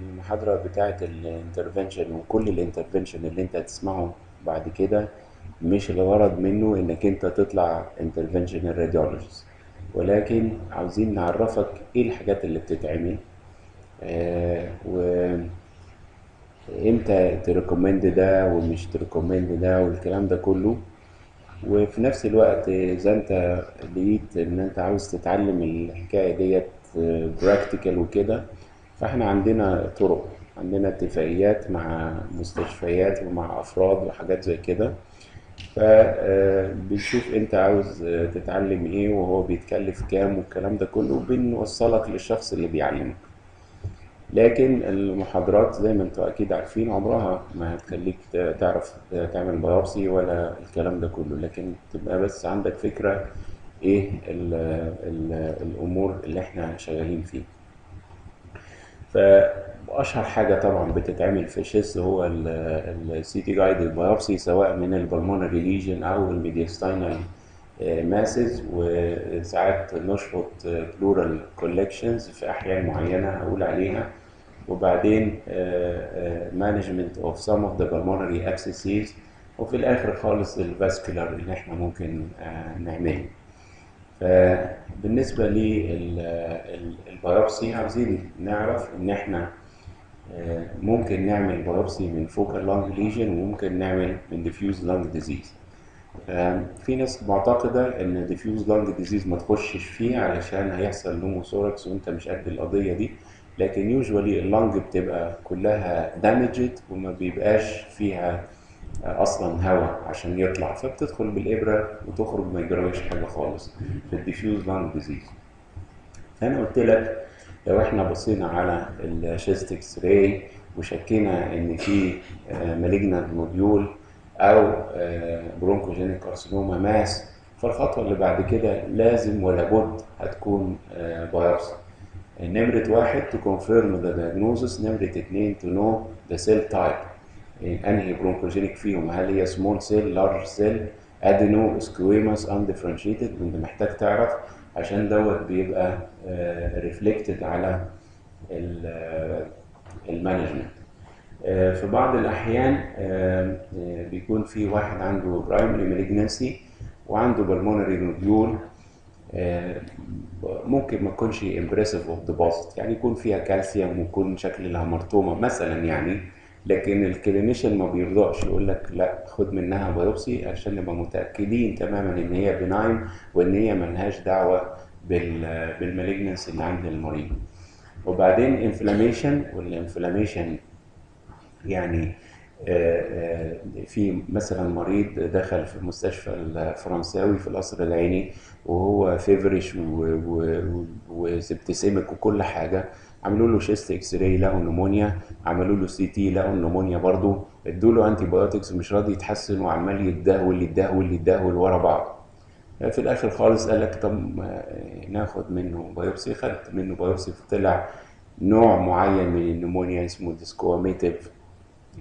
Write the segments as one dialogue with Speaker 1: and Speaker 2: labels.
Speaker 1: المحاضرة بتاعة ال intervention وكل ال intervention اللي انت هتسمعه بعد كده مش الغرض منه إنك انت تطلع interventional radiologist ولكن عاوزين نعرفك إيه الحاجات اللي بتتعمل آه وامتى ت recommend ده ومش ت recommend ده والكلام ده كله. وفي نفس الوقت إذا انت لقيت إن انت عاوز تتعلم الحكاية ديت practical وكده فاحنا عندنا طرق عندنا اتفاقيات مع مستشفيات ومع أفراد وحاجات زي كده. فبنشوف أنت عاوز تتعلم إيه وهو بيتكلف كام والكلام ده كله وبنوصلك للشخص اللي بيعلمك. لكن المحاضرات زي ما أنتوا أكيد عارفين عمرها ما هتخليك تعرف تعمل biopsy ولا الكلام ده كله. لكن تبقى بس عندك فكرة إيه ال ال الأمور اللي إحنا شغالين فيه فأشهر حاجة طبعا بتتعمل في chest هو ال CT guided biopsy سواء من ال pulmonary lesion أو ال mediastinal masses وساعات نشفط pleural collections في أحيان معينة هقول عليها. وبعدين management of some of the pulmonary abscesses وفي الآخر خالص ال vascular اللي إحنا ممكن نعمله. فبالنسبة لل biopsy عاوزين نعرف إن إحنا ممكن نعمل biopsy من focal lung lesion وممكن نعمل من diffuse lung disease في ناس معتقدة إن diffuse lung disease ما تخشش فيه علشان هيحصل pneumothorax وأنت مش قد القضية دي لكن usually ال lung بتبقى كلها damaged وما بيبقاش فيها أصلا هواء عشان يطلع فبتدخل بالإبرة وتخرج ما يجراش حاجة خالص في ال diffuse lung disease. فأنا قلت لك لو إحنا بصينا على ال chest X-ray وشكينا إن في malignant nodule أو bronchogenic carcinoma mass فالخطوة اللي بعد كده لازم ولا بد هتكون biopsy نمرة واحد to confirm the diagnosis نمرة اتنين to know the cell type. أنهي bronchogenic فيهم؟ هل هي small cell large cell adeno squamous undifferentiated انت محتاج تعرف عشان دوت بيبقى reflected على ال management. في بعض الأحيان بيكون في واحد عنده primary malignancy وعنده pulmonary nodule ممكن ما تكونش impressive of deposit يعني يكون فيها calcium ويكون شكلها hamartoma مثلا يعني لكن ال clinician ما بيرضاش يقول لك لا خد منها biopsy عشان نبقى متاكدين تماما ان هي benign وان هي ملهاش دعوه بال malignancy اللي عند المريض وبعدين inflammation وال inflammation يعني في مثلا مريض دخل في المستشفى الفرنساوي في القصر العيني وهو feverish و septicemic وكل حاجة عملوا له chest X-ray لقوا pneumonia. عملوا له CT لقوا ال pneumonia برضه ادوا له antibiotics مش راضي يتحسن وعمال يتدهول يتدهول يتدهول ورا بعض. في الآخر خالص قال لك طب ناخد منه biopsy خدت منه biopsy فطلع نوع معين من ال pneumonia اسمه desquamative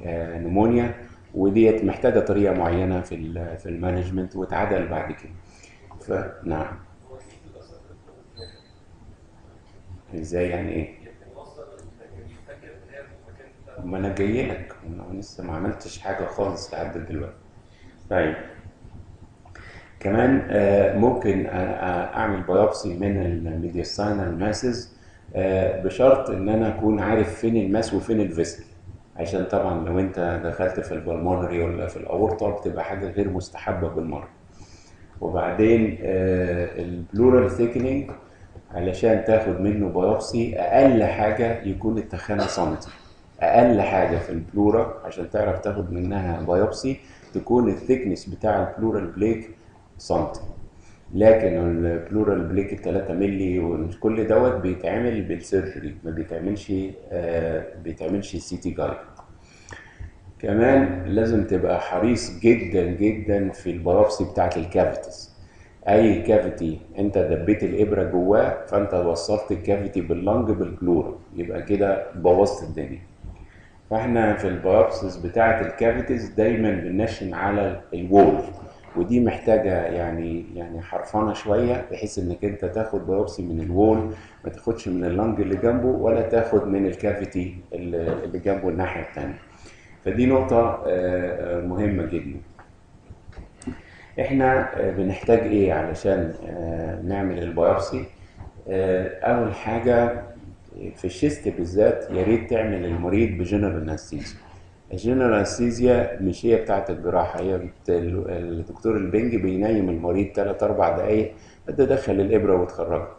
Speaker 1: pneumonia. وديت محتاجة طريقة معينة في في ال management واتعدل بعد كده. فنعم إزاي يعني إيه؟ ما أنا جاي لك. أنا لسه ما عملتش حاجة خالص لحد دلوقتي. طيب. كمان آه ممكن أعمل biopsy من ال mediastinal masses آه بشرط إن أنا أكون عارف فين ال mass وفين ال vessel عشان طبعا لو أنت دخلت في ال pulmonary ولا في الاورطه بتبقى حاجة غير مستحبة بالمرة. وبعدين آه ال pleural thickening علشان تاخد منه biopsy أقل حاجة يكون التخانة سنتي أقل حاجة في ال pleura عشان تعرف تاخد منها biopsy تكون ال thickness بتاع ال pleural plaque سنتي لكن ال pleural plaque 3 مللي وكل دوت بيتعمل بال surgery ما بيتعملش آه بيتعملش CT guided كمان لازم تبقى حريص جدا جدا في ال biopsy بتاعت ال cavities أي cavity أنت دبيت الإبرة جواه فأنت وصلت ال cavity بال lung بال pleura يبقى كده بوظت الدنيا. فاحنا في ال biopsies بتاعة ال cavities دايما بننشن على ال wall ودي محتاجة يعني يعني حرفنه شوية بحيث إنك أنت تاخد biopsy من ال wall ما تاخدش من ال lung اللي جنبه ولا تاخد من ال cavity اللي جنبه الناحية الثانية فدي نقطة آه، آه، مهمة جدا. إحنا آه، بنحتاج إيه علشان نعمل ال biopsy أول حاجة في ال chest بالذات يا ريت تعمل المريض ب general anesthesia. ال general anesthesia مش هي بتاعة الجراحة هي. الدكتور البنج بينيم المريض 3 4 دقائق تدخل الإبرة وتخرجها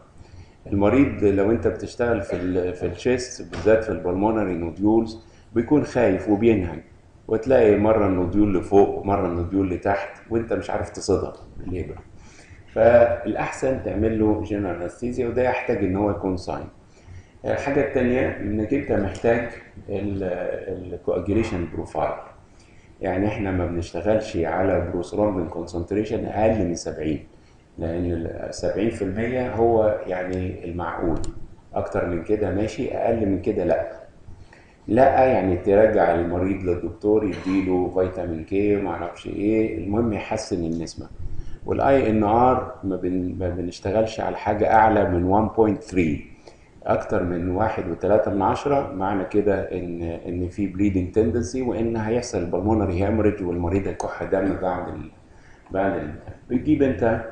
Speaker 1: المريض لو أنت بتشتغل في ال في ال chest بالذات في ال pulmonary nodules بيكون خايف وبينهج وتلاقي مرة ال nodule لفوق ومرة ال nodule لتحت وأنت مش عارف تصيدها بالإبرة. فالأحسن تعمل له general anesthesia وده يحتاج إن هو يكون صايم الحاجة الثانية إنك أنت محتاج ال coagulation profile يعني إحنا ما بنشتغلش على prothrombin concentration أقل من 70 لأن ال 70% هو يعني المعقول. أكتر من كده ماشي أقل من كده لأ. لأ يعني ترجع المريض للدكتور يديله فيتامين K وما أعرفش إيه المهم يحسن النسبة. وال INR ما بنشتغلش على حاجة أعلى من 1.3 أكتر من واحد وثلاثة من عشرة. معنى كده ان إن في bleeding tendency وإن هيحصل pulmonary hemorrhage والمريض هيكح دم بعد ال... بعد ال... بتجيب أنت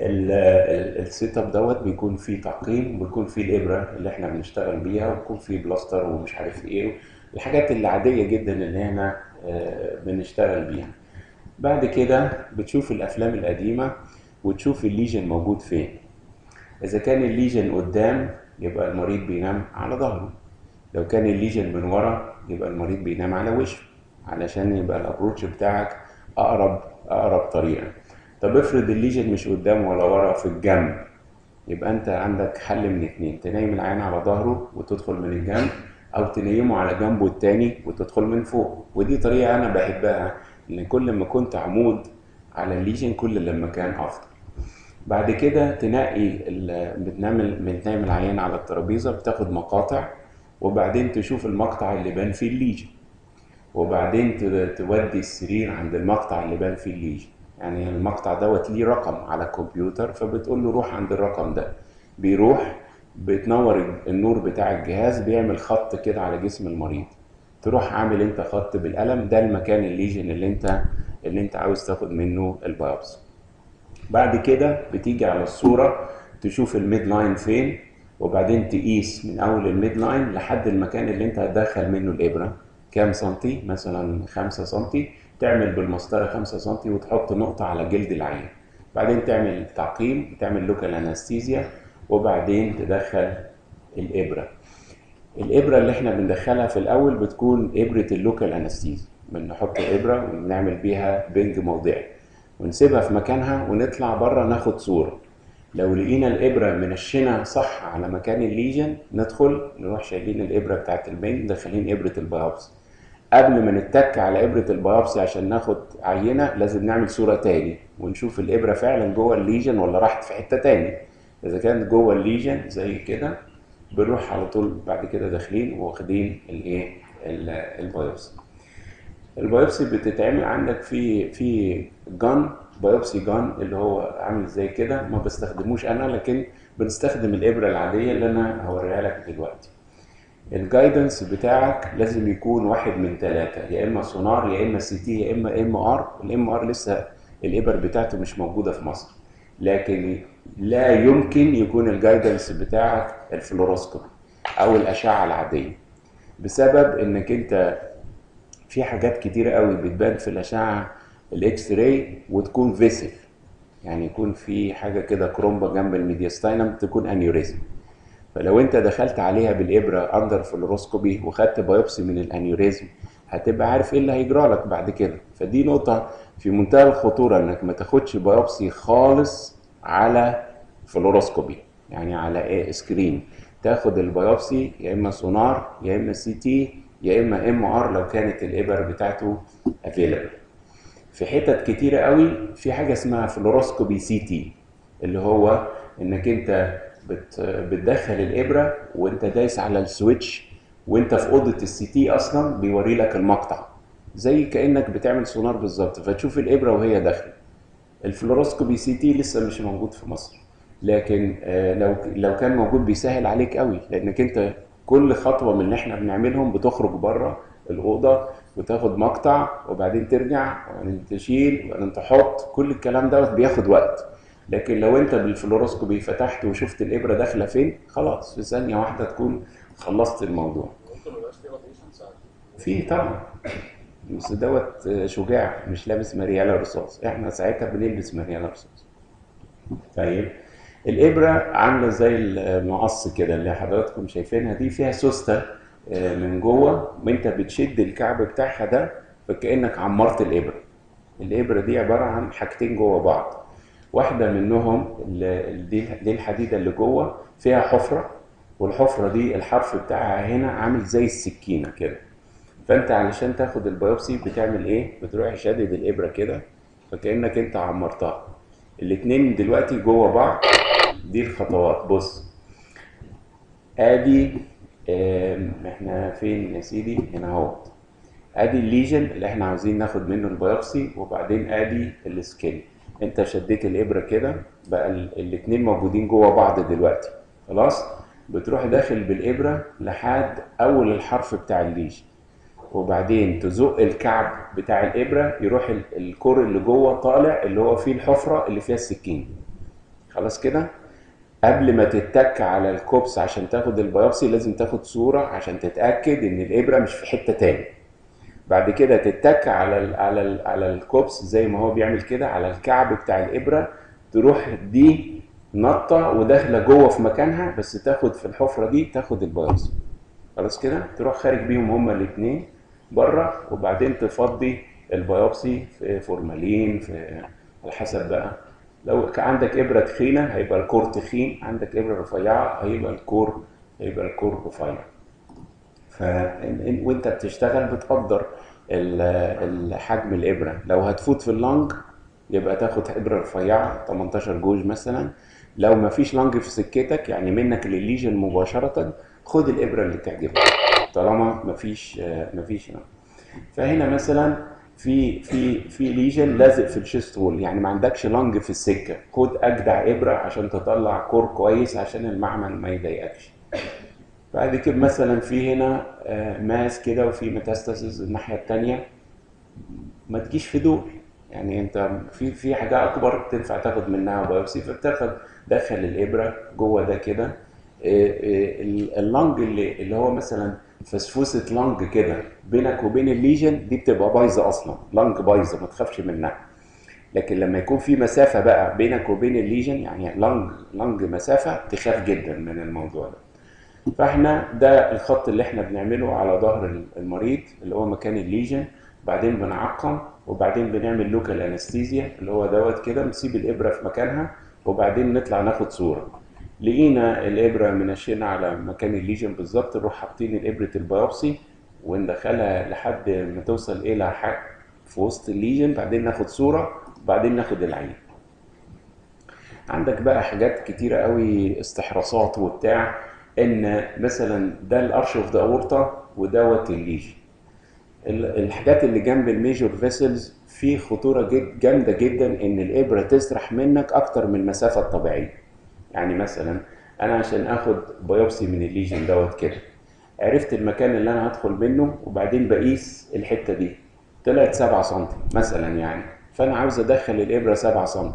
Speaker 1: ال setup دوت. بيكون فيه تعقيم وبيكون فيه الإبرة اللي إحنا بنشتغل بيها وبيكون فيه بلاستر ومش عارف إيه. الحاجات اللي عاديه جدا اللي إحنا آه، بنشتغل بيها. بعد كده بتشوف الأفلام القديمة وتشوف ال lesion موجود فين. إذا كان ال lesion قدام يبقى المريض بينام على ظهره. لو كان ال lesion من ورا يبقى المريض بينام على وشه علشان يبقى ال approach بتاعك أقرب أقرب طريقة. طب افرض ال lesion مش قدام ولا ورا في الجنب يبقى أنت عندك حل من اتنين. تنيم العيان على ظهره وتدخل من الجنب أو تنيمه على جنبه التاني وتدخل من فوق. ودي طريقة أنا بحبها إن كل ما كنت عمود على ال lesion كل لما كان افضل بعد كده تنقي بتنعمل بتنعمل العيان على الترابيزة بتاخد مقاطع وبعدين تشوف المقطع اللي بان فيه ال lesion وبعدين تودي السرير عند المقطع اللي بان فيه ال lesion يعني المقطع دوت ليه رقم على الكمبيوتر فبتقول له روح عند الرقم ده. بيروح بتنور النور بتاع الجهاز بيعمل خط كده على جسم المريض. تروح عامل انت خط بالقلم ده المكان ال lesion اللي انت اللي انت عاوز تاخد منه ال biopsy بعد كده بتيجي على الصورة تشوف ال midline فين وبعدين تقيس من أول ال midline لحد المكان اللي أنت هتدخل منه الإبرة. كام سنتي؟ مثلا خمسة سنتي. تعمل بالمسطرة خمسة سنتي وتحط نقطة على جلد العيان. بعدين تعمل تعقيم تعمل local anesthesia وبعدين تدخل الإبرة. الإبرة اللي إحنا بندخلها في الأول بتكون إبرة ال local anesthesia بنحط الإبرة ونعمل بيها بنج موضعي. ونسيبها في مكانها ونطلع بره ناخد صورة. لو لقينا الإبرة منشنة صح على مكان ال lesion ندخل نروح شايلين الإبرة بتاعت البنج داخلين إبرة ال biopsy قبل ما نتك على إبرة ال biopsy عشان ناخد عينة لازم نعمل صورة تاني ونشوف الإبرة فعلا جوه ال lesion ولا راحت في حتة تاني. إذا كانت جوه ال lesion زي كده بنروح على طول بعد كده داخلين واخدين الإيه؟ ال- ال biopsy بتتعمل عندك في في gun biopsy gun اللي هو عامل زي كده. ما بستخدموش أنا لكن بنستخدم الإبرة العادية اللي أنا هوريها لك دلوقتي. ال guidance بتاعك لازم يكون واحد من ثلاثة يا إما سونار يا إما CT يا إما MR. ال MR لسه الإبر بتاعته مش موجودة في مصر. لكن لا يمكن يكون ال guidance بتاعك ال fluoroscopy أو الأشعة العادية بسبب إنك أنت في حاجات كتيرة قوي بتبان في الأشعة ال X-ray وتكون vessel يعني يكون في حاجة كده كرومبا جنب ال mediastinum تكون aneurysm. فلو أنت دخلت عليها بالإبرة under fluoroscopy وخدت biopsy من ال aneurysm هتبقى عارف إيه اللي هيجرى لك بعد كده. فدي نقطة في منتهى الخطورة إنك ما تاخدش biopsy خالص على fluoroscopy يعني على إيه screen تاخد ال biopsy يا إما سونار يا إما CT يا إما MR لو كانت الابر بتاعته available في حتت كتيرة قوي في حاجة اسمها fluoroscopy CT اللي هو إنك أنت بت بتدخل الابره وأنت دايس على ال switch وأنت في أوضة ال CT أصلا بيوري لك المقطع. زي كأنك بتعمل سونار بالظبط فتشوف الابره وهي داخلة. ال fluoroscopy CT لسه مش موجود في مصر. لكن آه، لو لو كان موجود بيسهل عليك قوي لأنك أنت كل خطوة من اللي إحنا بنعملهم بتخرج بره الاوضه وتاخد مقطع وبعدين ترجع وبعدين تشيل وبعدين تحط. كل الكلام دوت بياخد وقت. لكن لو انت بال fluoroscopy فتحت وشفت الإبرة داخلة فين خلاص في ثانية واحدة تكون خلصت الموضوع. في طبعا. بس دوت شجاع مش لابس مريالة رصاص. إحنا ساعتها بنلبس مريالة رصاص. طيب. الإبرة عاملة زي المقص كده اللي حضراتكم شايفينها دي فيها سوستة آه، من جوه وانت بتشد الكعب بتاعها ده فكأنك عمرت الإبرة. الإبرة دي عبارة عن حاجتين جوه بعض. واحدة منهم دي دي الحديدة اللي جوه فيها حفرة والحفرة دي الحرف بتاعها هنا عامل زي السكينة كده. فأنت علشان تاخد البيوبسي بتعمل إيه؟ بتروح شادد الإبرة كده فكأنك أنت عمرتها. الاتنين دلوقتي جوه بعض دي الخطوات. بص آدي إحنا فين يا سيدي؟ هنا اهوت آدي ال lesion اللي إحنا عاوزين ناخد منه ال biopsy وبعدين آدي السكين أنت شديت الإبرة كده بقى ال- الاتنين موجودين جوه بعض دلوقتي. خلاص؟ بتروح داخل بالإبرة لحد أول الحرف بتاع ال lesion وبعدين تزق الكعب بتاع الإبرة يروح ال- ال core اللي جوه طالع اللي هو فيه الحفرة اللي فيها السكين. خلاص كده؟ قبل ما تتك على الكوبس عشان تاخد ال biopsy لازم تاخد صورة عشان تتأكد إن الإبرة مش في حتة تاني. بعد كده تتك على ال على ال على الكوبس زي ما هو بيعمل كده على الكعب بتاع الإبرة تروح دي نطة وداخلة جوه في مكانها بس تاخد في الحفرة دي تاخد ال biopsy. خلاص كده؟ تروح خارج بيهم هما الاثنين بره وبعدين تفضي ال biopsy في فورمالين في على حسب بقى. لو عندك إبرة تخينة هيبقى ال core تخين عندك إبرة رفيعة هيبقى ال core هيبقى ال core رفيع. ف وأنت بتشتغل بتقدر الحجم الإبرة. لو هتفوت في ال lung يبقى تاخد إبرة رفيعة 18 جوج مثلا. لو ما فيش lung في سكتك يعني منك للل lesion مباشرة خد الإبرة اللي تعجبك. طالما ما فيش ما فيش lung فهنا مثلا في في في lesion لازق في ال chest wall يعني ما عندكش lung في السكة. خد أجدع إبرة عشان تطلع core كويس عشان المعمل ما يضايقكش. بعد كده مثلا في هنا آه، mass كده وفي metastasis الناحية الثانية ما تجيش في دول. يعني أنت في في حاجة أكبر تنفع تاخد منها biopsy فبتاخد دخل الإبرة جوه ده كده. آه، آه، ال- ال lung اللي اللي هو مثلا فسفوسه lung كده. بينك وبين ال lesion دي بتبقى بايظة أصلا. lung بايظة ما تخافش منها. لكن لما يكون في مسافة بقى بينك وبين ال lesion يعني lung lung مسافة تخاف جدا من الموضوع ده. فإحنا ده الخط اللي إحنا بنعمله على ظهر المريض اللي هو مكان ال lesion. بعدين بنعقم وبعدين بنعمل local anesthesia اللي هو دوت كده نسيب الإبرة في مكانها وبعدين نطلع ناخد صورة. لقينا الإبرة منشنه على مكان ال lesion بالظبط نروح حاطين الإبرة ال biopsy وندخلها لحد ما توصل إلى حق في وسط ال lesion بعدين ناخد صورة وبعدين ناخد العينة. عندك بقى حاجات كتيرة قوي احتراسات وبتاع إن مثلا ده ال arch of the ودوت ال lesion. ال- الحاجات اللي جنب ال major vessels في خطورة جامدة جدا إن الإبرة تسرح منك أكتر من المسافة الطبيعية. يعني مثلا أنا عشان آخد biopsy من ال lesion دوت كده عرفت المكان اللي أنا هدخل منه وبعدين بقيس الحتة دي. طلعت 7 سم مثلا يعني. فأنا عاوز أدخل الإبرة 7 سم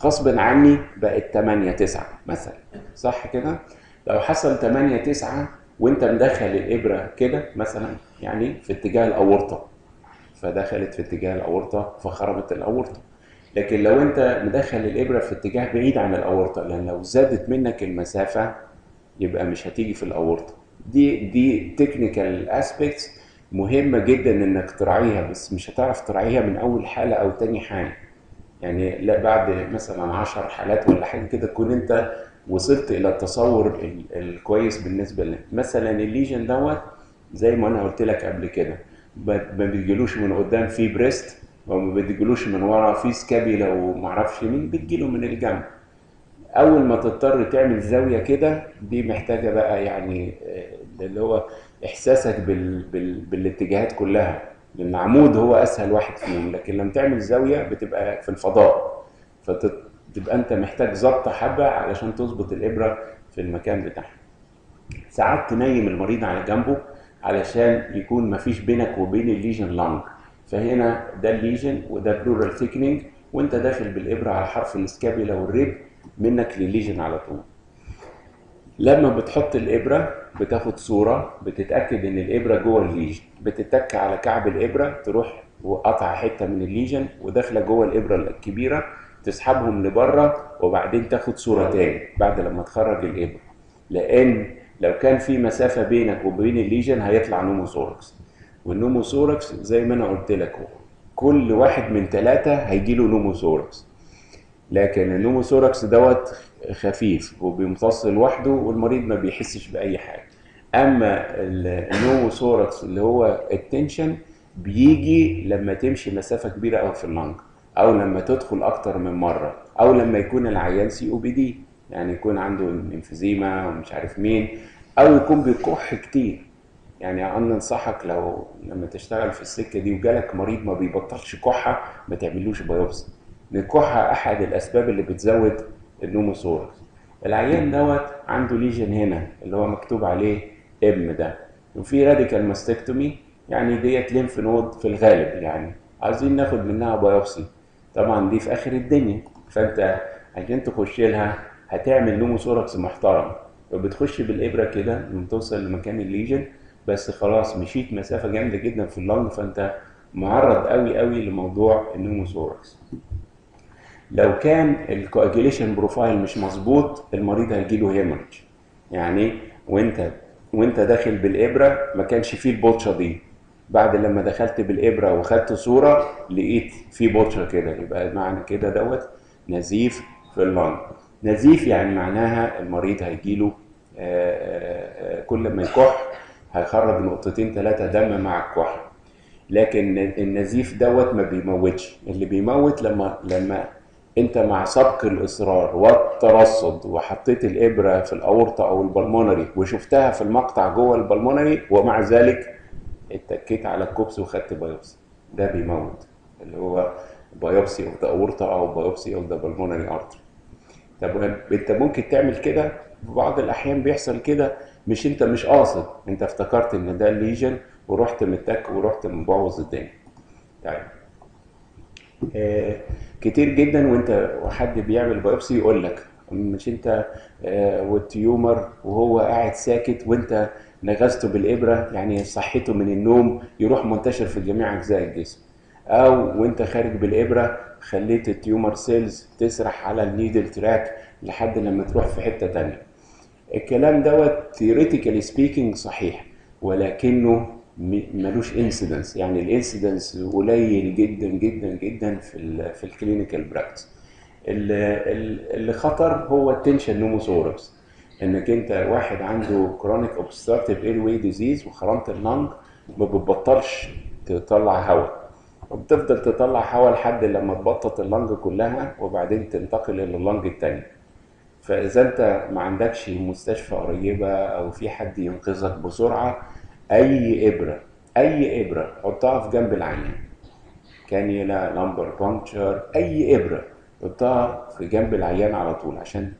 Speaker 1: غصب عني بقت 8 9 مثلا. صح كده؟ لو حصل 8 9 وأنت مدخل الإبرة كده مثلا يعني في اتجاه الأورطة. فدخلت في اتجاه الأورطة فخرمت الأورطة. لكن لو انت مدخل الإبرة في اتجاه بعيد عن الأورطة لأن لو زادت منك المسافة يبقى مش هتيجي في الأورطة. دي دي technical aspects مهمة جدا إنك تراعيها بس مش هتعرف تراعيها من أول حالة أو تاني حالة. يعني لا بعد مثلا 10 حالات ولا حاجة كده تكون أنت وصلت إلى التصور ال- الكويس بالنسبة لك. مثلا ال lesion دوت زي ما أنا قلت لك قبل كده ما بيجيلوش من قدام في breast وما بيجيلوش من ورا في scapula ومعرفش مين بتجيله من الجنب. أول ما تضطر تعمل زاوية كده دي محتاجة بقى يعني آه، اللي هو إحساسك بال... بال... بالاتجاهات كلها. لأن عمود هو أسهل واحد فيهم لكن لما تعمل زاوية بتبقى في الفضاء. فتبقى أنت محتاج ظبطه حبة علشان تظبط الإبرة في المكان بتاعها ساعات تنيم المريض على جنبه علشان يكون مفيش بينك وبين ال lesion lung. فهنا ده ال lesion وده pleural thickening وانت داخل بالإبرة على حرف ال scapula وال rib منك للل lesion على طول. لما بتحط الإبرة بتاخد صورة بتتأكد إن الإبرة جوه ال lesion بتتك على كعب الإبرة تروح وقطع حتة من ال lesion وداخلة جوه الإبرة الكبيرة تسحبهم لبرة وبعدين تاخد صورة تاني بعد لما تخرج الإبرة. لأن لو كان في مسافة بينك وبين ال lesion هيطلع pneumothorax. وال pneumothorax زي ما أنا قلت لك كل واحد من ثلاثة هيجي له pneumothorax لكن ال pneumothorax دوت خفيف وبيمتص لوحده والمريض ما بيحسش بأي حاجة. أما ال pneumothorax اللي هو ال tension بيجي لما تمشي مسافة كبيرة قوي في ال lung أو لما تدخل أكتر من مرة أو لما يكون العيان COPD يعني يكون عنده emphysema ومش عارف مين أو يكون بيكح كتير. يعني أنا أنصحك لو لما تشتغل في السكة دي وجالك مريض ما بيبطلش كحة ما تعملوش biopsy الكحه أحد الأسباب اللي بتزود ال pneumothorax العيان دوت عنده lesion هنا اللي هو مكتوب عليه M ده. وفي radical mastectomy يعني ديت lymph node في الغالب يعني. عايزين ناخد منها biopsy طبعا دي في آخر الدنيا. فأنت عشان تخش لها هتعمل pneumothorax محترم. وبتخش بالإبرة كده لما توصل لمكان ال lesion بس خلاص مشيت مسافة جامدة جدا في ال lung فأنت معرض قوي قوي لموضوع ال pneumothorax لو كان ال coagulation profile مش مظبوط المريض هيجيله hemorrhage يعني وأنت وأنت داخل بالإبرة ما كانش فيه ال patch دي. بعد لما دخلت بالإبرة وخدت صورة لقيت في patch كده. يبقى معنى كده دوت نزيف في ال lung. نزيف يعني معناها المريض هيجيله كل ما يكح هيخرج نقطتين ثلاثة دم مع الكحه لكن النزيف دوت ما بيموتش. اللي بيموت لما لما انت مع سبق الإصرار والترصد وحطيت الإبرة في الأورطة أو ال pulmonary وشفتها في المقطع جوه ال pulmonary ومع ذلك اتكيت على الكوبس وخدت biopsy. ده بيموت. اللي هو biopsy the aorta أو biopsy of the pulmonary artery طب انت ممكن تعمل كده؟ في بعض الأحيان بيحصل كده. مش انت مش قاصد. انت افتكرت ان ده ال lesion ورحت متك ورحت مبوظ الدنيا. طيب. آه كتير جدا وانت وحد بيعمل biopsy يقول لك مش انت آه وال tumor وهو قاعد ساكت وانت نغزته بالإبرة يعني صحيته من النوم يروح منتشر في جميع أجزاء الجسم. أو وانت خارج بالإبرة خليت ال tumor cells تسرح على ال needle track لحد لما تروح في حتة تانية. الكلام دوت theoretically speaking صحيح ولكنه ملوش incidence يعني ال incidence قليل جدا جدا جدا في ال في ال clinical practice اللي خطر هو ال tension pneumothorax إنك أنت واحد عنده chronic obstructive airway disease وخرمت ال lung ما بتبطلش تطلع هواء وبتفضل تطلع هواء لحد لما تبطط ال lung كلها وبعدين تنتقل إلى ال lung التاني. فإذا أنت ما عندكش مستشفى قريبة أو في حد ينقذك بسرعة أي إبرة أي إبرة حطها في جنب العيان. cannula lumbar puncture أي إبرة حطها في جنب العيان على طول عشان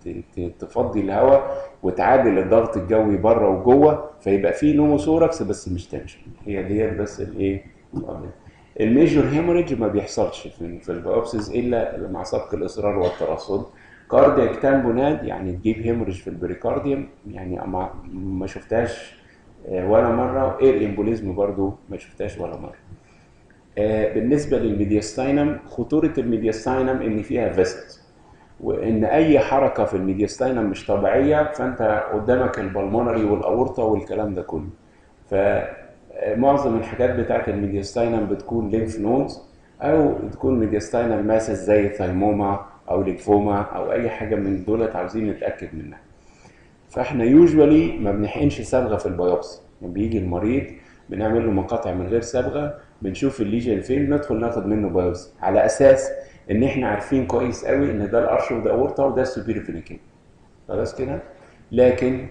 Speaker 1: تفضي الهواء وتعادل الضغط الجوي بره وجوه فيبقى في pneumothorax بس مش tension. هي ديت بس الإيه؟ ال major hemorrhage ما بيحصلش في, ال biopsies إلا مع سبق الإصرار والترصد. cardiac tamponade يعني تجيب hemorrhage في ال pericardium. يعني ما, شفتهاش ولا مرة. air embolism برضو ما شفتهاش ولا مرة. بالنسبة لل mediastinum خطورة ال mediastinum إن فيها vessels وإن أي حركة في ال mediastinum مش طبيعية فأنت قدامك ال pulmonary والأورطة والكلام ده كله. فمعظم الحاجات بتاعت ال mediastinum بتكون lymph nodes أو تكون mediastinum masses زي thymoma أو ليمفوما أو أي حاجة من دولت عاوزين نتأكد منها. فإحنا usually ما بنحقنش صبغه في ال biopsy. يعني بيجي المريض بنعمل له مقاطع من غير صبغه بنشوف ال lesion فين ندخل ناخد منه biopsy على أساس إن إحنا عارفين كويس قوي إن ده ال arch وده اورطه وده ال superior vena cava خلاص كده؟ لكن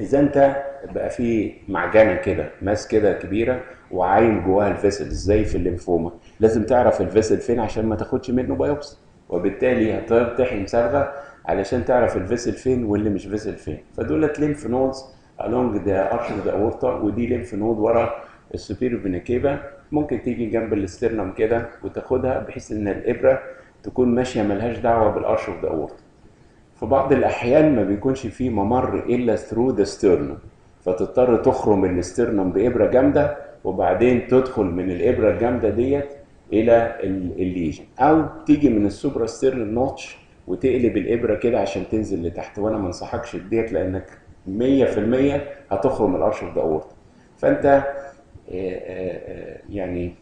Speaker 1: إذا أنت بقى في معجنة كده mass كده كبيرة وعايم جواها ال vessel زي في الليمفوما؟ لازم تعرف ال vessel فين عشان ما تاخدش منه biopsy وبالتالي هتقدر تحقن علشان تعرف ال vessel فين واللي مش vessel فين. فدولت lymph nodes along the arch of the aorta ودي lymph node ورا ال superior vena cava ممكن تيجي جنب ال sternum كده وتاخدها بحيث إن الإبرة تكون ماشية ملهاش دعوة بال arch of the aorta في بعض الأحيان ما بيكونش فيه ممر إلا through the sternum فتضطر تخرم ال sternum بإبرة جامدة وبعدين تدخل من الإبرة الجامدة ديت إلى ال lesion أو تيجي من ال suprasternal notch وتقلب الإبرة كده عشان تنزل لتحت. وأنا ما انصحكش بديت لأنك 100% هتخرم ال arch of the aorta فأنت يعني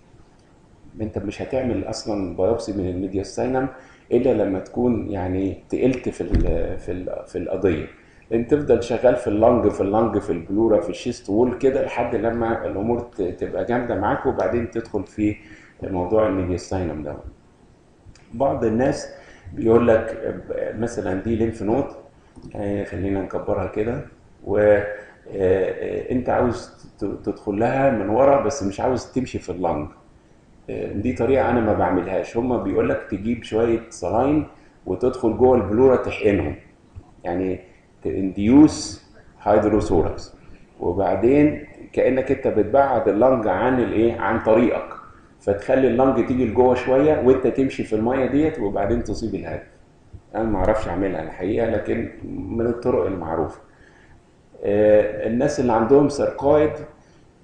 Speaker 1: أنت مش هتعمل أصلا biopsy من ال mediastinum إلا لما تكون يعني تقلت في ال في ال في القضية. انت تفضل شغال في اللنج في اللنج في البلورا في الشيست وول كده لحد لما الأمور تبقى جامدة معاك وبعدين تدخل في موضوع ال mediastinum ده بعض الناس بيقول لك مثلا دي lymph node خلينا نكبرها كده و أنت عاوز تدخل لها من ورا بس مش عاوز تمشي في ال lung دي طريقة أنا ما بعملهاش. هم بيقول لك تجيب شوية saline وتدخل جوه ال pleura تحقنهم. يعني ت induce hydrothorax وبعدين كأنك أنت بتبعد ال lung عن الإيه؟ عن طريقك. فتخلي ال lung تيجي لجوه شوية وانت تمشي في المية ديت وبعدين تصيب الهدف أنا ما أعرفش أعملها الحقيقة لكن من الطرق المعروفة. الناس اللي عندهم sarcoid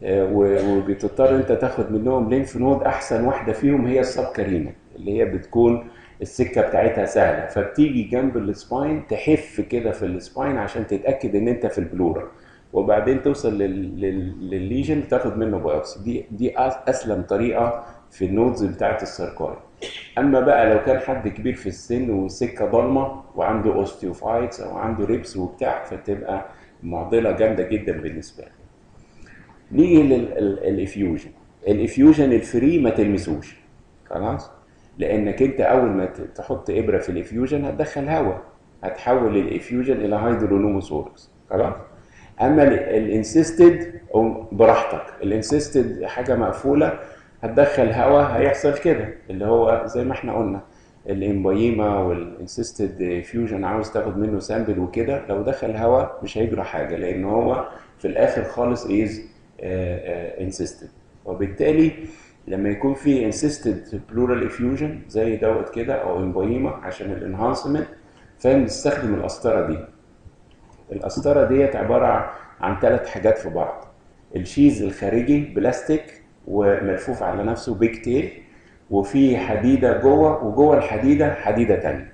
Speaker 1: وبتضطر انت تاخد منهم lymph node أحسن واحدة فيهم هي ال subcarina اللي هي بتكون السكة بتاعتها سهلة. فبتيجي جنب ال spine تحف كده في ال spine عشان تتأكد إن أنت في ال pleura. وبعدين توصل للل lesion تاخد منه biopsy دي دي أسلم طريقة في ال nodes بتاعت ال sarcoid أما بقى لو كان حد كبير في السن وسكة ضلمة وعنده osteophytes أو عنده ribs وبتاع فتبقى معضلة جامدة جدا بالنسبة له. نيجي لل effusion ال effusion. ال free ما تلمسوش. خلاص؟ لأنك أنت أول ما تحط إبرة في ال effusion هتدخل هواء. هتحول ال effusion إلى hydropneumothorax خلاص؟ اما ال encysted براحتك. ال encysted حاجة مقفولة هتدخل هواء هيحصل كده. اللي هو زي ما إحنا قلنا ال empyema وال encysted effusion عاوز تاخد منه sample وكده لو دخل هواء مش هيجرى حاجة لأن هو في الآخر خالص is encysted. وبالتالي لما يكون في encysted pleural effusion زي دوت كده أو empyema عشان ال enhancement فنستخدم القسطره دي. القسطره ديت عبارة عن ثلاث حاجات في بعض. ال sheath الخارجي بلاستيك وملفوف على نفسه pigtail وفي حديدة جوه وجوه الحديدة حديدة تانية.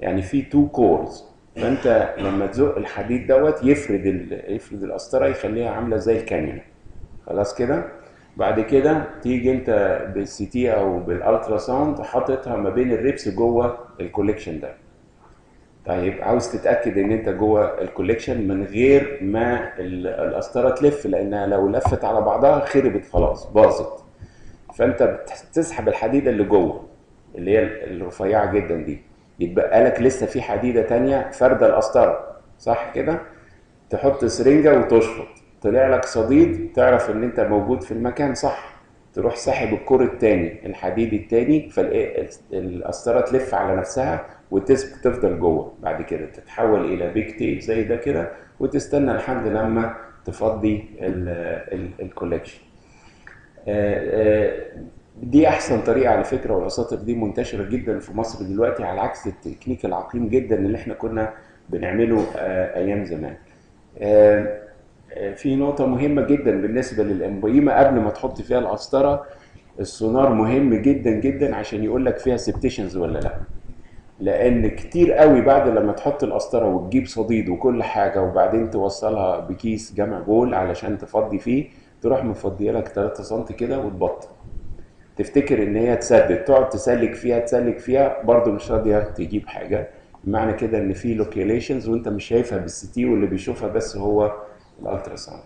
Speaker 1: يعني في two cores فأنت لما تزق الحديد دوت يفرد ال... يفرد القسطره يخليها عاملة زي الكانيولا خلاص كده؟ بعد كده تيجي أنت بال CT أو بال ultrasound حاططها ما بين ال ribs جوه ال collection ده. طيب عاوز تتأكد إن أنت جوه ال collection من غير ما القسطره تلف لأنها لو لفت على بعضها خربت خلاص باظت. فأنت بتسحب الحديدة اللي جوه اللي هي الرفيعة جدا دي. يتبقى لك لسه في حديدة تانية فارده القسطره صح كده؟ تحط سرنجة وتشفط. طلع لك صديد تعرف إن أنت موجود في المكان صح. تروح ساحب الكور التاني الحديد التاني فالقسطره تلف على نفسها وتفضل جوه. بعد كده تتحول إلى بيج تيل زي ده كده وتستنى لحد لما تفضي ال collection دي أحسن طريقة على فكرة والقساطر دي منتشرة جدا في مصر دلوقتي على عكس التكنيك العقيم جدا اللي إحنا كنا بنعمله أيام زمان. في نقطة مهمة جدا بالنسبة لل empyema قبل ما تحط فيها القسطرة السونار مهم جدا جدا عشان يقول لك فيها septations ولا لأ. لأن كتير قوي بعد لما تحط القسطرة وتجيب صديد وكل حاجة وبعدين توصلها بكيس جمع بول علشان تفضي فيه تروح مفضية لك 3 سم كده وتبطل. تفتكر إن هي تسدد تقعد تسلك فيها تسلك فيها برضو مش راضية تجيب حاجة. معنى كده إن في loculations وأنت مش شايفها بال CT واللي بيشوفها بس هو ال ultrasound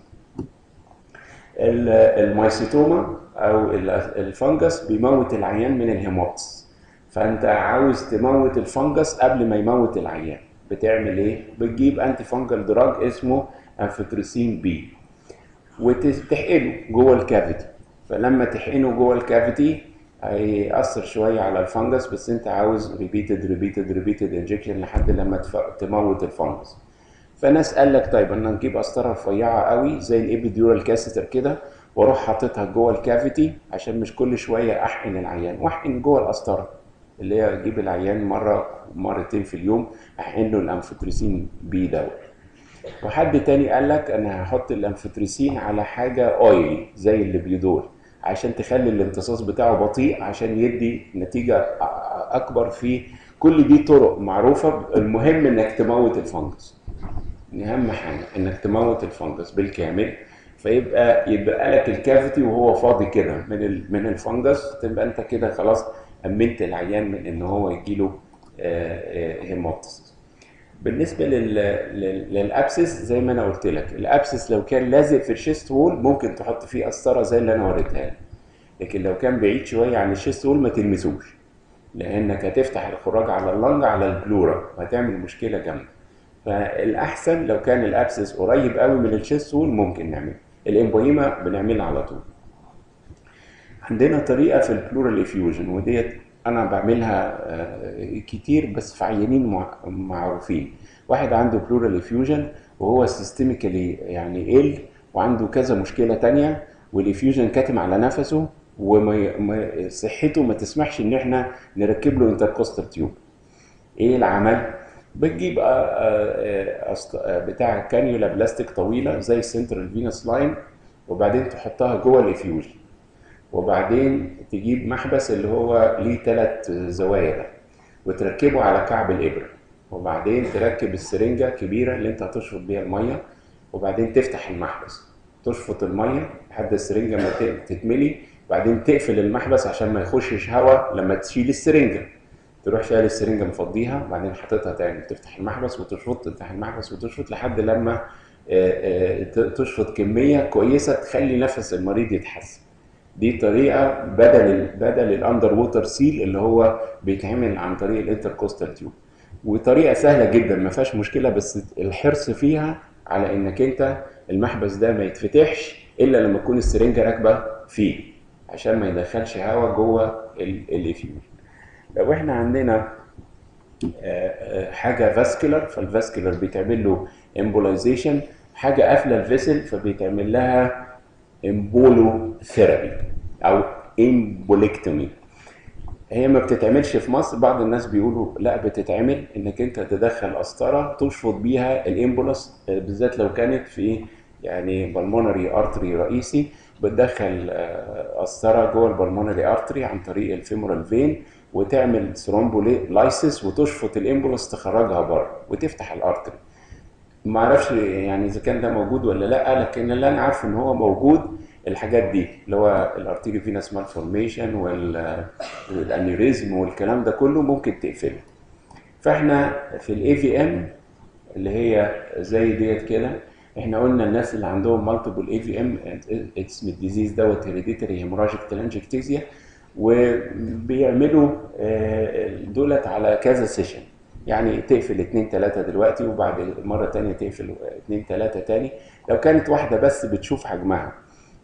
Speaker 1: ال mycetoma أو ال fungus بيموت العيان من ال hemoptysis. فأنت عاوز تموت ال fungus قبل ما يموت العيان. بتعمل إيه؟ بتجيب antifungal drug اسمه amphotericin B. وتحقنه جوه ال cavity. فلما تحقنه جوه ال cavity هيأثر شوية على ال fungus بس أنت عاوز repeated repeated repeated injection لحد لما تموت ال fungus فناس قال لك طيب أنا نجيب قسطرة رفيعة قوي زي ال epidural catheter كده وأروح حاططها جوه ال cavity عشان مش كل شوية أحقن العيان. وأحقن جوه القسطرة. اللي هي أجيب العيان مرة مرتين في اليوم احقن له ال amphotericin B دوت وحد تاني قال لك أنا هحط ال amphotericin على حاجة oily زي ال Lipiodol عشان تخلي الامتصاص بتاعه بطيء عشان يدي نتيجة أكبر في كل دي طرق معروفة. المهم إنك تموت ال fungus أهم حاجة إنك تموت ال fungus بالكامل. فيبقى يبقى لك ال cavity وهو فاضي كده من من ال fungus تبقى أنت كده خلاص أمنت العيان من إن هو يجيله hemoptysis بالنسبة لل... لل... لل abscess زي ما أنا قلت لك ال abscess لو كان لازق في ال chest wall ممكن تحط فيه قسطرة زي اللي أنا وريتها لك. لكن لو كان بعيد شوية عن ال chest wall ما تلمسوش لأنك هتفتح الخراج على ال lung على ال pleura وهتعمل مشكلة جامدة. فالأحسن لو كان ال abscess قريب قوي من ال chest wall ممكن نعمل ال empyema بنعملها على طول. عندنا طريقة في ال pleural effusion وديت أنا بعملها آه، كتير بس في عيانين مع- معروفين. واحد عنده pleural effusion وهو systemically يعني ال وعنده كذا مشكلة تانية وال effusion كاتم على نفسه وصحته ما تسمحش إن إحنا نركب له intercostal tube إيه العمل؟ بتجيب آه، آه، بتاع كانيولا بلاستيك طويلة زي ال central venous line وبعدين تحطها جوه الافيوجن وبعدين تجيب محبس اللي هو ليه ثلاث زوايا ده وتركبه على كعب الإبرة. وبعدين تركب السرنجة كبيره اللي انت هتشفط بيها المية وبعدين تفتح المحبس. تشفط المية لحد السرنجة ما تتملي بعدين تقفل المحبس عشان ما يخشش هواء لما تشيل السرنجة. تروح شايل السرنجة مفضيها وبعدين حاططها تاني. تفتح المحبس وتشفط تفتح المحبس وتشفط لحد لما آه، آه، تشفط كمية كويسة تخلي نفس المريض يتحسن. دي طريقة بدل بدل ال under water seal اللي هو بيتعمل عن طريق ال intercostal tube وطريقة سهلة جدا ما فيهاش مشكلة بس الحرص فيها على إنك أنت المحبس ده ما يتفتحش إلا لما تكون السرنجة راكبة فيه عشان ما يدخلش هواء جوه ال effusion لو إحنا عندنا آه، آه، حاجة vascular فال vascular بيتعمل له embolization حاجة قافلة ال vessel فبيتعمل لها embolotherapy أو embolectomy هي ما بتتعملش في مصر بعض الناس بيقولوا لا بتتعمل انك انت تدخل قسطرة تشفط بيها ال embolus بالذات لو كانت في يعني pulmonary artery رئيسي بتدخل آه، قسطرة جوه ال pulmonary artery عن طريق ال femoral vein وتعمل thrombolysis وتشفط ال embolus تخرجها بره وتفتح ال artery ما أعرفش يعني إذا كان ده موجود ولا لأ لكن اللي أنا عارفه إن هو موجود الحاجات دي اللي هو ال arteriovenous malformation وال aneurysm والكلام ده كله ممكن تقفله. فإحنا في ال AVM اللي هي زي ديت كده إحنا قلنا الناس اللي عندهم multiple AVM اسم ال disease دوت hereditary hemorrhagic telangiectasia وبيعملوا آه، دولت على كذا session يعني تقفل اتنين تلاتة دلوقتي وبعد مرة تانية تقفل اتنين تلاتة تاني. لو كانت واحدة بس بتشوف حجمها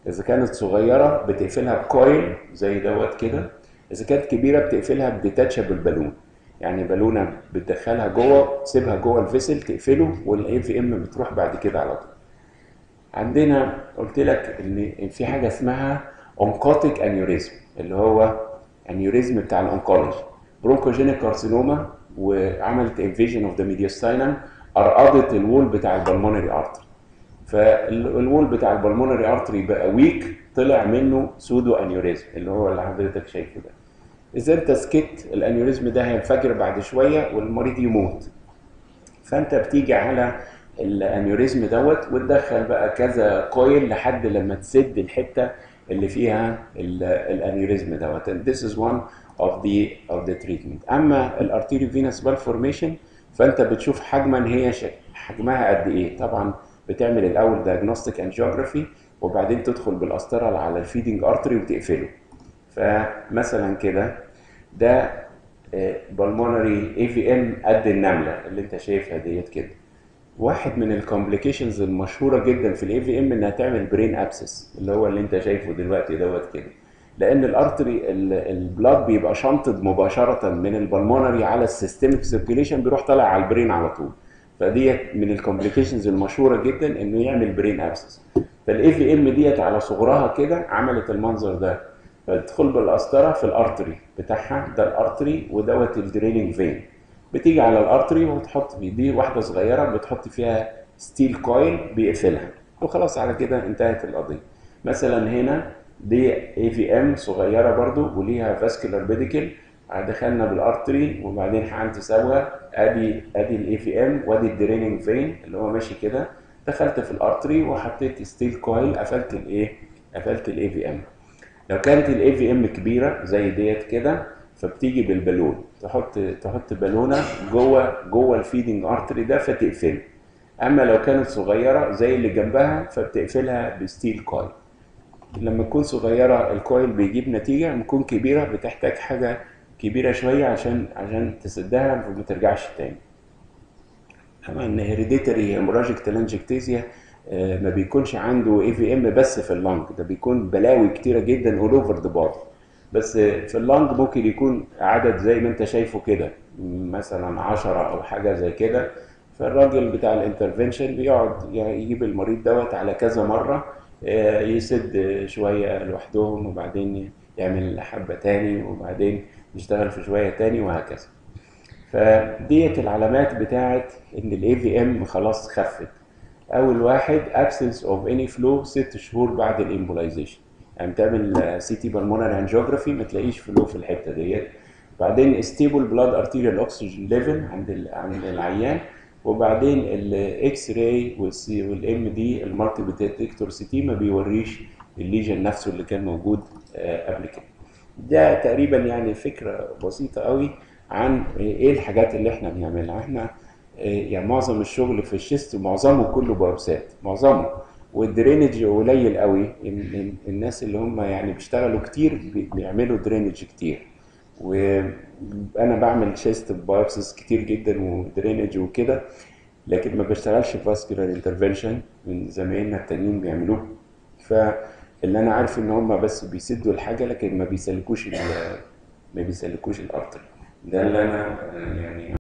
Speaker 1: إذا كانت صغيرة بتقفلها ب coil زي دوت كده إذا كانت كبيرة بتقفلها ب detachable balloon يعني بالونة بتدخلها جوه تسيبها جوه ال vessel تقفله وال AVM بتروح بعد كده على طول. عندنا قلت لك إن في حاجة اسمها oncotic aneurysm اللي هو aneurysm بتاع ال oncology bronchogenic carcinoma وعملت invasion of the mediastinum eroded ال wall بتاع ال pulmonary artery فال wall بتاع ال pulmonary artery بقى weak طلع منه pseudoaneurysm اللي هو اللي حضرتك شايفه ده. إذا أنت سبت ال aneurysm ده هينفجر بعد شوية والمريض يموت. فأنت بتيجي على ال aneurysm دوت وتدخل بقى كذا coil لحد لما تسد الحتة اللي فيها ال- ال aneurysm دوت. This is one of the of the treatment. أما ال arteriovenous malformation فأنت بتشوف حجمها هي حجمها قد إيه. طبعا بتعمل الأول diagnostic angiography وبعدين تدخل بالقسطره على ال feeding artery وتقفله. فمثلا كده ده pulmonary AVM قد النملة اللي أنت شايفها ديت كده. واحد من ال complications المشهورة جدا في ال AVM إنها تعمل brain abscess اللي هو اللي أنت شايفه دلوقتي دوت كده. لأن ال artery ال blood بيبقى shunted مباشرة من ال pulmonary على ال systemic circulation بيروح طالع على ال brain على طول. فديت من ال complications المشهورة جدا إنه يعمل brain abscess فال AVM ديت على صغرها كده عملت المنظر ده. فتدخل بالقسطرة في ال artery بتاعها ده ال artery ودوت ال draining vein بتيجي على ال artery وتحط دي واحدة صغيرة بتحط فيها steel coil بيقفلها. وخلاص على كده انتهت القضية. مثلا هنا دي AVM صغيرة برضو وليها vascular pedicle دخلنا بال artery وبعدين سوا. ادي أدي ال AVM وأدي ال draining vein اللي هو ماشي كده. دخلت في ال artery وحطيت steel coil قفلت الايه قفلت ال AVM لو كانت ال AVM كبيرة زي ديت كده فبتيجي بالبالون. تحط تحط بالونة جوه جوه ال feeding artery ده فتقفله أما لو كانت صغيرة زي اللي جنبها فبتقفلها ب steel coil لما تكون صغيرة ال coil بيجيب نتيجة لما تكون كبيرة بتحتاج حاجة كبيرة شوية عشان عشان تسدها وما ترجعش تاني. طبعا hereditary hemorrhagic telangiectasia ما بيكونش عنده AVM بس في ال lung ده بيكون بلاوي كتيرة جدا all over the body بس في ال lung ممكن يكون عدد زي ما أنت شايفه كده مثلا 10 أو حاجة زي كده. فالراجل بتاع ال intervention بيقعد يجيب المريض دوت على كذا مرة. يسد شوية لوحدهم وبعدين يعمل حبة تاني وبعدين يشتغل في شوية تاني وهكذا. فديت العلامات بتاعت إن ال AVM خلاص خفت. أول واحد absence of any flow ست شهور بعد ال embolization يعني بتعمل CT pulmonary angiography ما تلاقيش flow في الحتة ديت. بعدين stable blood arterial oxygen level عند عند العيان. وبعدين ال X-ray وال MD ال multidetector CT ما بيوريش ال lesion نفسه اللي كان موجود قبل كده. ده تقريبا يعني فكرة بسيطة قوي عن إيه الحاجات اللي إحنا بنعملها. إحنا يعني معظم الشغل في ال chest معظمه كله biopsy ات معظمه. وال drainage قليل قوي. الناس اللي هم يعني بيشتغلوا كتير بيعملوا drainage كتير. وأنا بعمل chest biopsies كتير جدا و drainage وكده لكن ما بشتغلش vascular intervention من زمايلنا التانيين بيعملوه. فاللي أنا عارف إن هم بس بيسدوا الحاجة لكن ما بيسلكوش ما بيسلكوش ال artery ده اللي أنا يعني